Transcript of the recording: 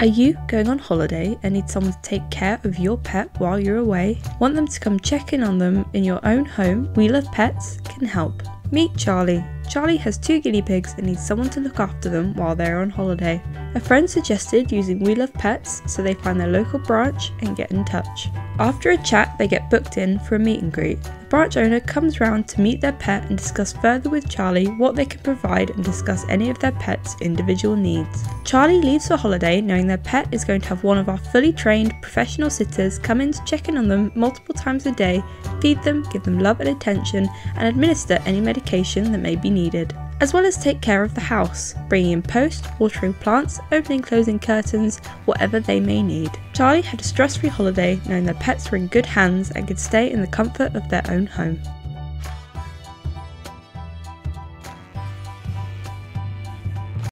Are you going on holiday and need someone to take care of your pet while you're away? Want them to come check in on them in your own home? We Love Pets can help. Meet Charlie. Charlie has two guinea pigs and needs someone to look after them while they're on holiday. A friend suggested using We Love Pets, so they find their local branch and get in touch. After a chat, they get booked in for a meet and greet. The branch owner comes round to meet their pet and discuss further with Charlie what they can provide and discuss any of their pet's individual needs. Charlie leaves for holiday knowing their pet is going to have one of our fully trained professional sitters come in to check in on them multiple times a day, feed them, give them love and attention, and administer any medication that may be needed as well as take care of the house, bringing in post, watering plants, opening closing curtains, whatever they may need. Charlie had a stress free holiday knowing their pets were in good hands and could stay in the comfort of their own home.